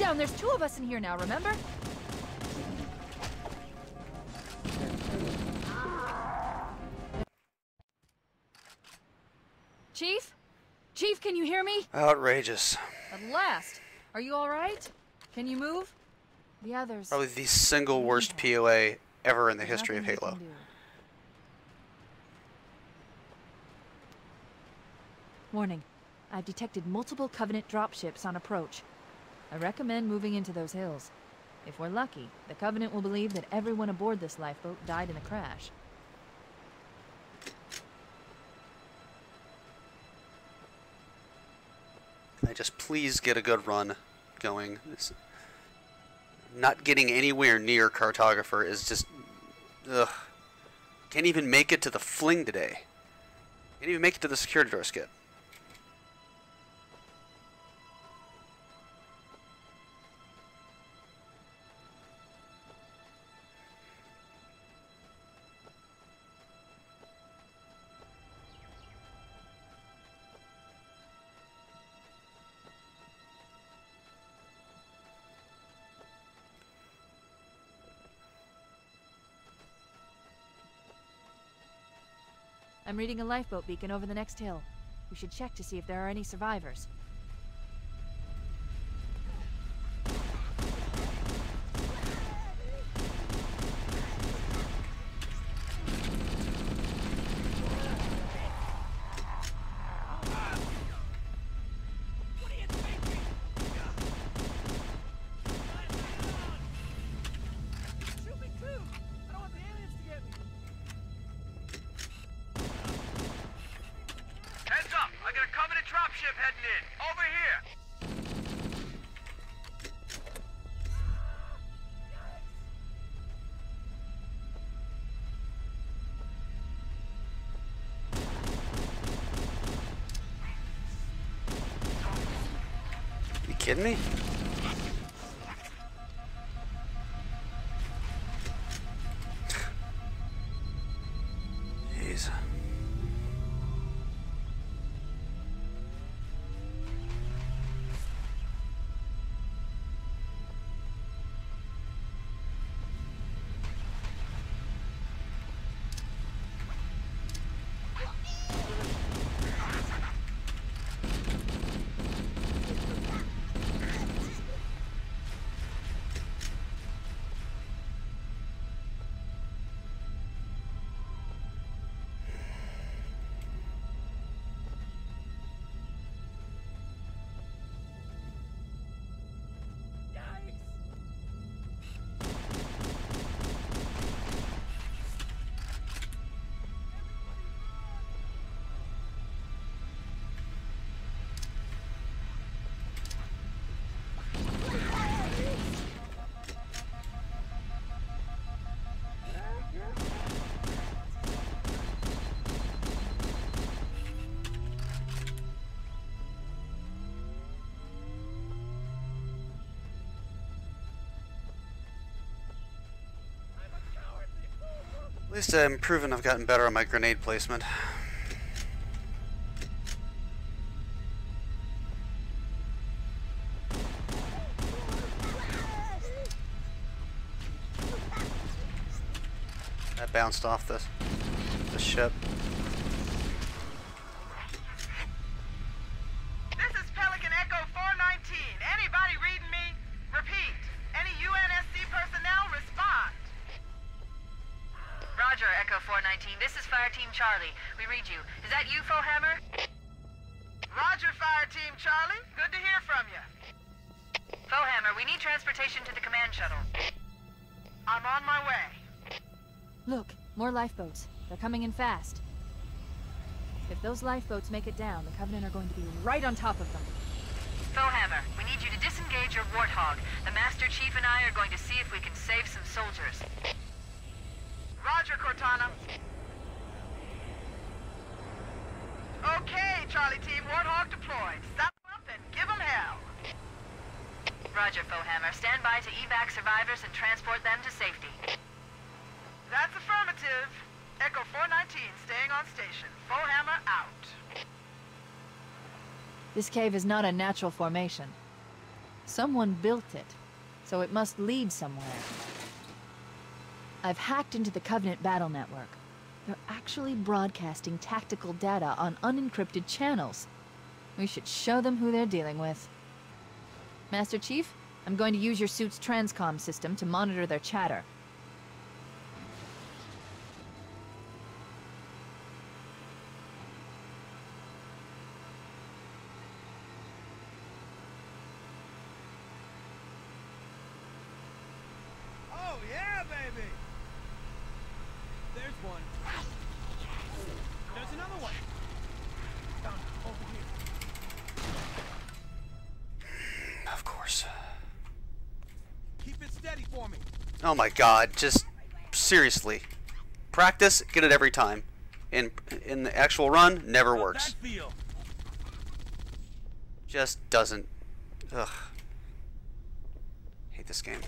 down. There's two of us in here now, remember? Chief? Chief, can you hear me? Outrageous. At last. Are you alright? Can you move? The others. Probably the single worst POA ever in the history of Nothing Halo. Warning. I've detected multiple Covenant dropships on approach. I recommend moving into those hills. If we're lucky, the Covenant will believe that everyone aboard this lifeboat died in the crash. Can I just please get a good run going? Not getting anywhere near Cartographer is just. Ugh. Can't even make it to the fling today. Can't even make it to the security door skid. I'm reading a lifeboat beacon over the next hill. We should check to see if there are any survivors. Kidding me? At least I'm proven I've gotten better on my grenade placement. That bounced off the, the ship. Roger, Echo 419. This is Fire Team Charlie. We read you. Is that you, Hammer? Roger, Fire Team Charlie. Good to hear from you. Hammer, we need transportation to the command shuttle. I'm on my way. Look, more lifeboats. They're coming in fast. If those lifeboats make it down, the Covenant are going to be right on top of them. Hammer, we need you to disengage your Warthog. The Master Chief and I are going to see if we can save some soldiers. Roger, Cortana. Okay, Charlie Team. Warthog deployed. Stop up and give 'em hell. Roger, Hammer. Stand by to evac survivors and transport them to safety. That's affirmative. Echo 419 staying on station. Foehammer out. This cave is not a natural formation. Someone built it, so it must lead somewhere. I've hacked into the Covenant battle network. They're actually broadcasting tactical data on unencrypted channels. We should show them who they're dealing with. Master Chief, I'm going to use your suit's transcom system to monitor their chatter. Oh, yeah, baby! There's one. There's another one. Down over here. Of course. Keep it steady for me. Oh my god, just seriously. Practice, get it every time. In in the actual run, never works. Just doesn't. Ugh. Hate this game.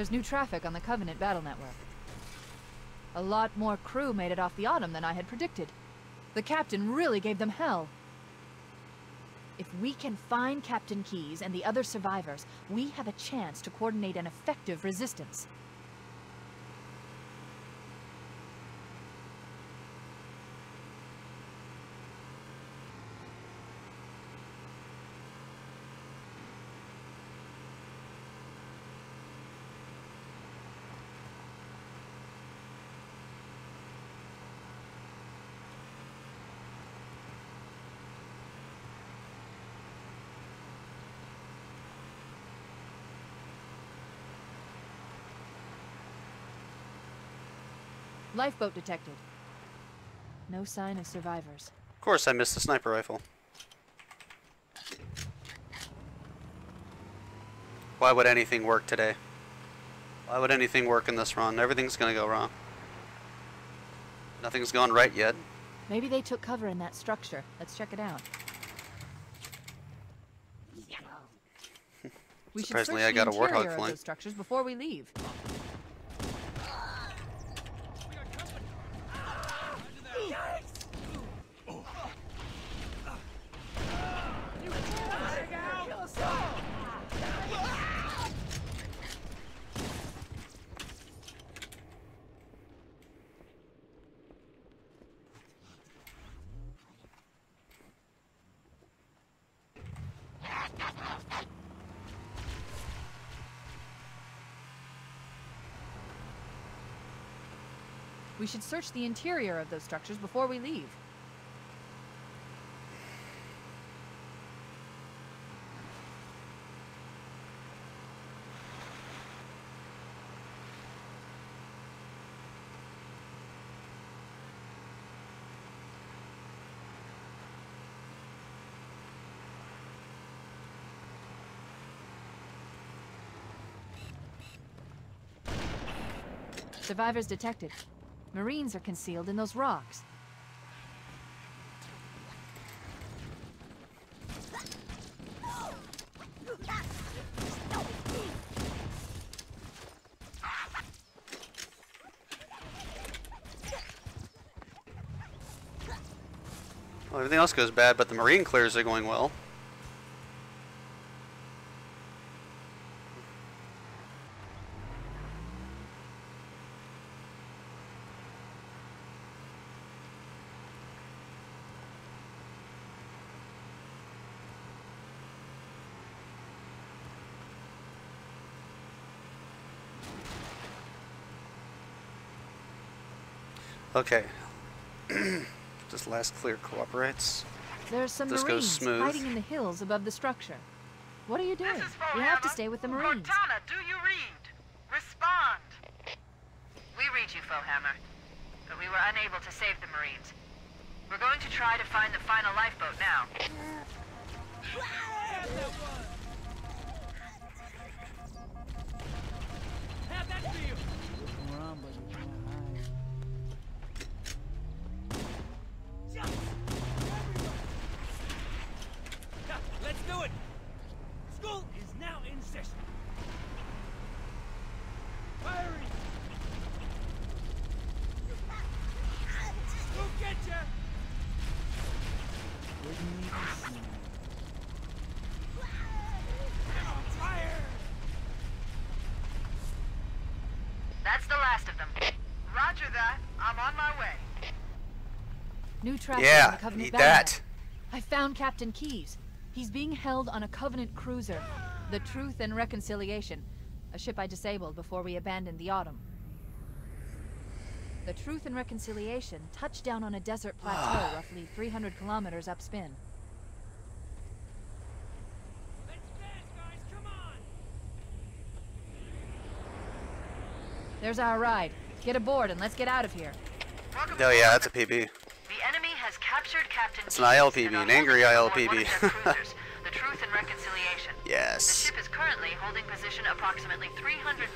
There's new traffic on the Covenant battle network. A lot more crew made it off the Autumn than I had predicted. The captain really gave them hell. If we can find Captain Keyes and the other survivors, we have a chance to coordinate an effective resistance. Lifeboat detected. No sign of survivors. Of course, I missed the sniper rifle. Why would anything work today? Why would anything work in this run? Everything's gonna go wrong. Nothing's gone right yet. Maybe they took cover in that structure. Let's check it out. We should Surprisingly, I got a warthog interior of flank. those structures before we leave. We should search the interior of those structures before we leave. Survivors detected. Marines are concealed in those rocks. Well, everything else goes bad, but the marine clears are going well. Okay. this last clear cooperates. There's some This goes Marines smooth. hiding in the hills above the structure. What are you doing? This is We have to stay with the Marines. Cortana, do you read? Respond. We read you, Foehammer. But we were unable to save the Marines. We're going to try to find the final lifeboat now. now insist. get? I'm! That's the last of them. Roger that. I'm on my way. New traffic yeah, on the eat that. I found Captain Keyes. He's being held on a Covenant cruiser the Truth and Reconciliation, a ship I disabled before we abandoned the Autumn. The Truth and Reconciliation touched down on a desert plateau roughly 300 kilometers upspin. There's our ride. Get aboard and let's get out of here. Welcome Oh yeah, that's a PB. The enemy has captured Captain It's an ILPB, an angry holding him aboard ILPB. Currently holding position approximately 300 meters.